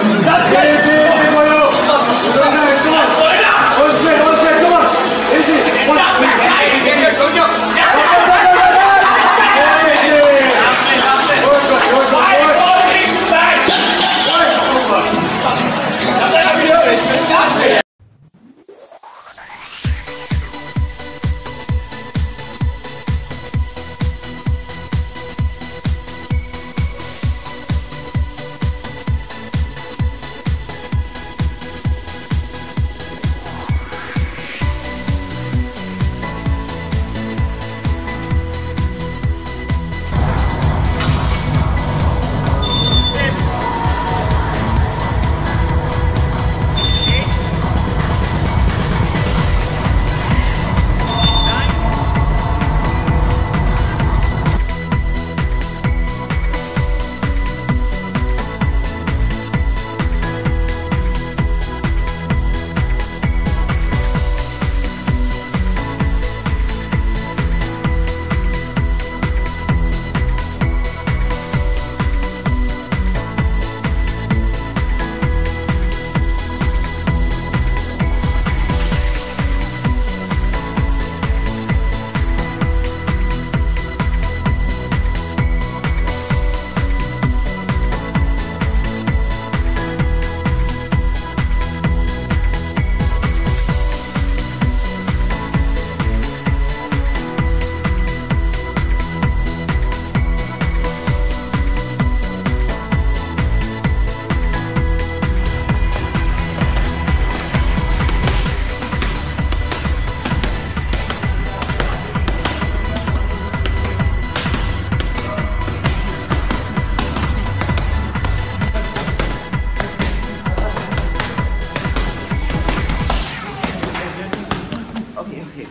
That's Okay, okay.